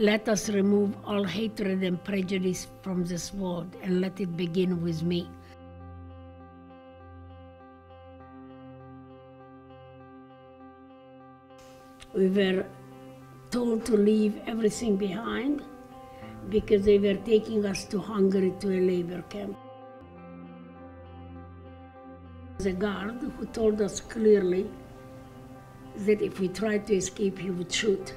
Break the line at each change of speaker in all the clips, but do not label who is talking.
Let us remove all hatred and prejudice from this world and let it begin with me. We were told to leave everything behind because they were taking us to Hungary to a labor camp. The guard who told us clearly that if we tried to escape, he would shoot.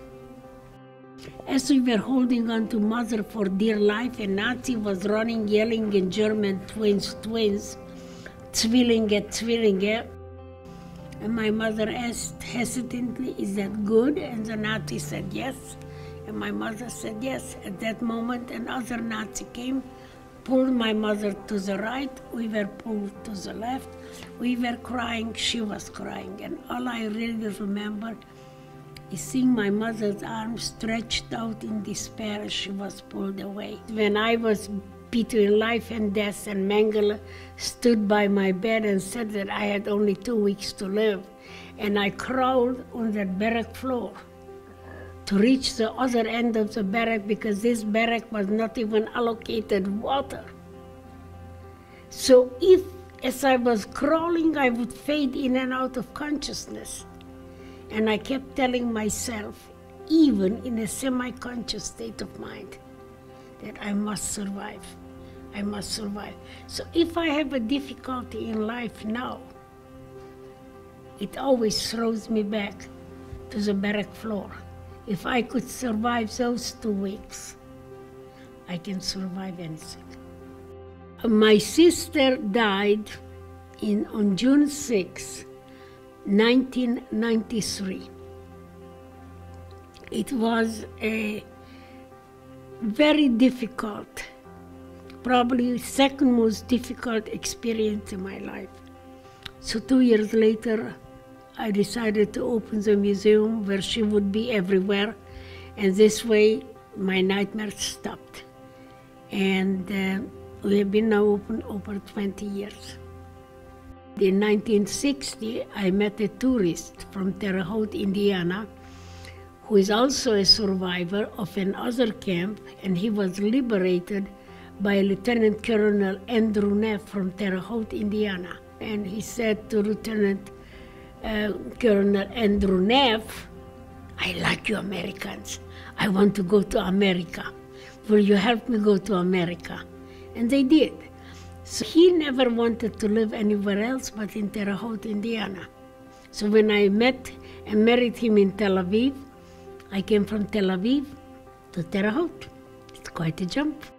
As we were holding on to mother for dear life, a Nazi was running, yelling in German, twins, twins, Zwillinge, Zwillinge. And my mother asked hesitantly, Is that good? And the Nazi said yes. And my mother said yes. At that moment, another Nazi came, pulled my mother to the right. We were pulled to the left. We were crying. She was crying. And all I really remember seeing my mother's arms stretched out in despair as she was pulled away. When I was between life and death, and Mengele stood by my bed and said that I had only two weeks to live. And I crawled on that barrack floor to reach the other end of the barrack because this barrack was not even allocated water. So if, as I was crawling, I would fade in and out of consciousness. And I kept telling myself, even in a semi conscious state of mind, that I must survive. I must survive. So if I have a difficulty in life now, it always throws me back to the barrack floor. If I could survive those two weeks, I can survive anything. My sister died in, on June 6, 1993. It was a very difficult, probably second most difficult experience in my life. So two years later, I decided to open the museum where she would be everywhere, and this way my nightmares stopped. And uh, we have been now open over 20 years. In 1960, I met a tourist from Terre Haute, Indiana, who is also a survivor of another camp, and he was liberated by Lieutenant Colonel Andrew Neff from Terre Haute, Indiana. And he said to Lieutenant uh, Colonel Andrew Neff, I like you Americans. I want to go to America. Will you help me go to America? And they did. So he never wanted to live anywhere else but in Terre Haute, Indiana. So when I met and married him in Tel Aviv, I came from Tel Aviv to Terre Haute. It's quite a jump.